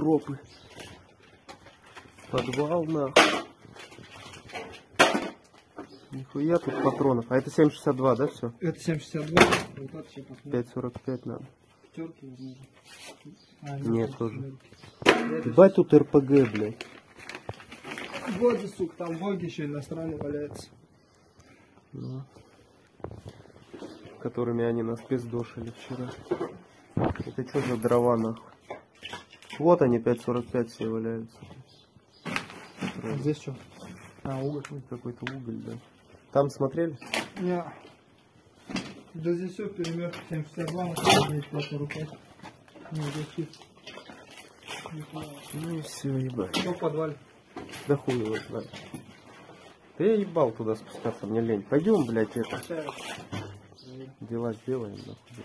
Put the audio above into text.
укропы. Подвал нахуй. Нихуя тут патронов. А это 7,62, да, все? Это 762. Вот сейчас посмотрим. 5,45 надо. Пятерки, возможно. А, Нет, тоже. Ебать тут РПГ, блядь. Боги, сука, там боги еще иностранные валяются. Ну. Которыми они нас пиздошили вчера. Это что за дрова нахуй? Вот они 5.45 все валяются. А здесь что? А, уголь. Ой, Какой-то уголь, да. Там смотрели? Не. Да здесь все перемер 762, вот здесь 545. Не, здесь чисто. Нихуя. Ну и все, ебать. Что в подвале? Да хуй его знает. Да я ебал туда спускаться, мне лень. Пойдем, блядь, это, дела сделаем, нахуй.